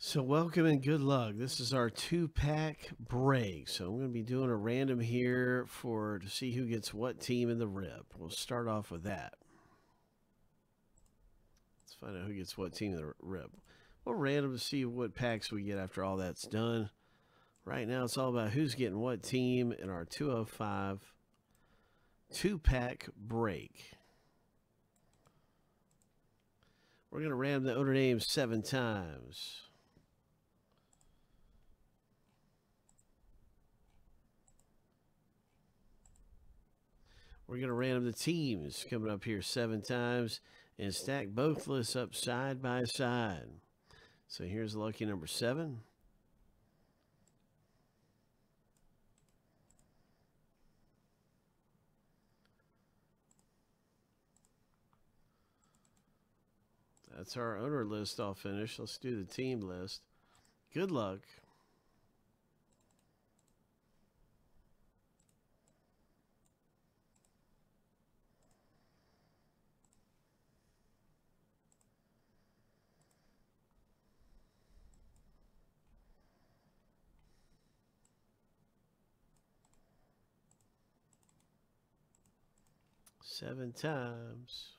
So welcome and good luck. This is our two-pack break. So I'm going to be doing a random here for to see who gets what team in the rip. We'll start off with that. Let's find out who gets what team in the rip. We'll random to see what packs we get after all that's done. Right now it's all about who's getting what team in our 205 two-pack break. We're going to ram the owner name seven times. We're going to random the teams coming up here seven times and stack both lists up side by side. So here's lucky number seven. That's our owner list all finished. Let's do the team list. Good luck. Seven times.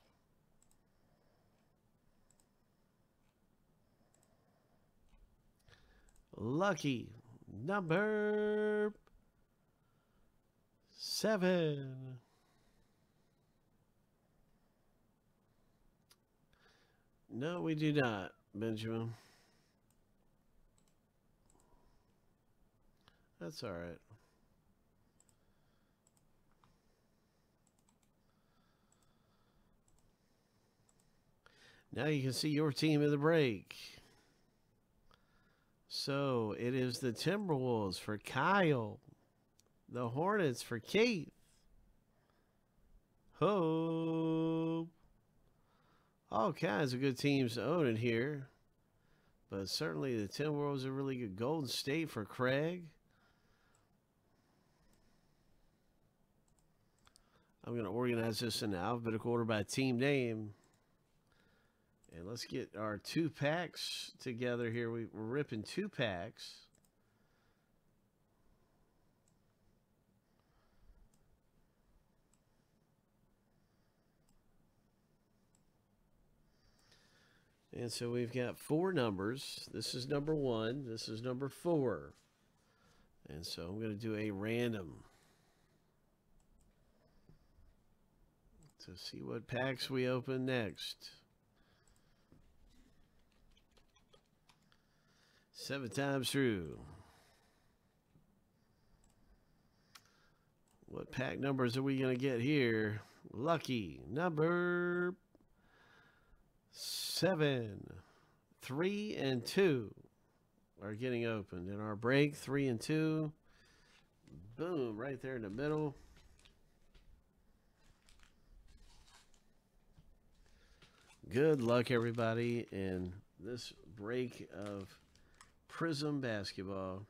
Lucky number seven. No, we do not, Benjamin. That's all right. Now you can see your team in the break. So it is the Timberwolves for Kyle, the Hornets for Keith. Hope. All kinds of good teams to own it here. But certainly the Timberwolves are really good. Golden State for Craig. I'm going to organize this in alphabetical order by team name. And let's get our two packs together here. We, we're ripping two packs. And so we've got four numbers. This is number one. This is number four. And so I'm going to do a random to see what packs we open next. Seven times through. What pack numbers are we going to get here? Lucky number seven, three, and two are getting opened. In our break, three and two. Boom, right there in the middle. Good luck, everybody, in this break of Prizm Basketball.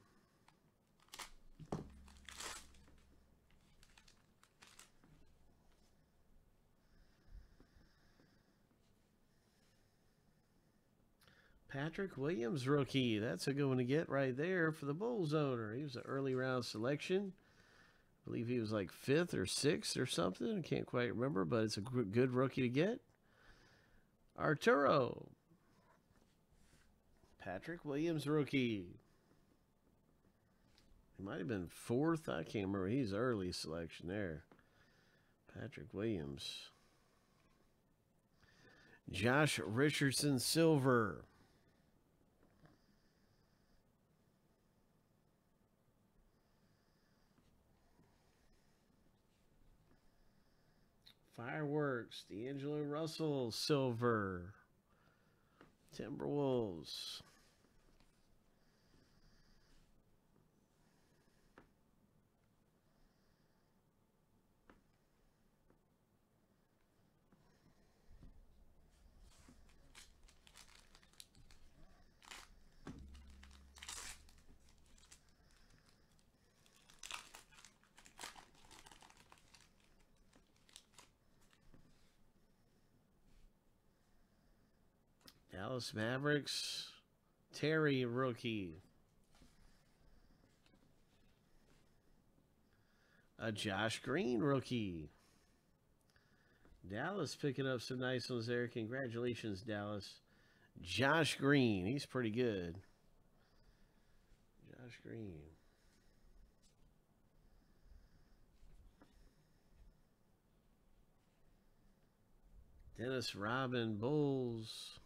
Patrick Williams rookie. That's a good one to get right there for the Bulls owner. He was an early round selection. I believe he was like fifth or sixth or something. I can't quite remember, but it's a good rookie to get. Arturo. Patrick Williams rookie. He might have been fourth. I can't remember. He's early selection there. Patrick Williams. Josh Richardson Silver. Fireworks. D'Angelo Russell Silver. Timberwolves. Dallas Mavericks. Terry rookie. A Josh Green rookie. Dallas picking up some nice ones there. Congratulations, Dallas. Josh Green. He's pretty good. Josh Green. Dennis Robin Bulls.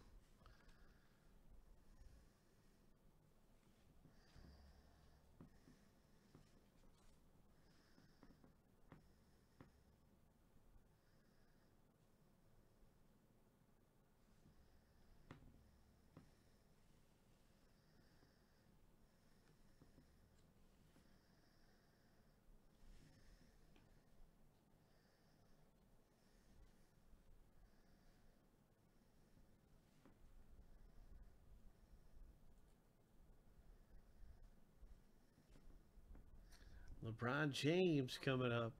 LeBron James coming up.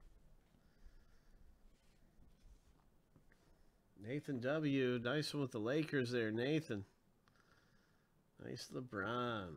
Nathan W. Nice one with the Lakers there, Nathan. Nice LeBron.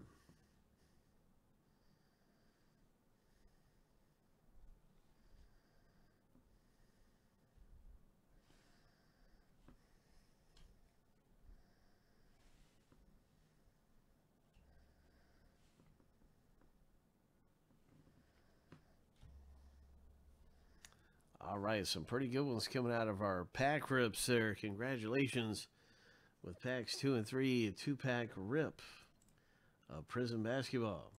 All right, some pretty good ones coming out of our pack rips there. Congratulations with packs two and three, a two pack rip of Prizm basketball.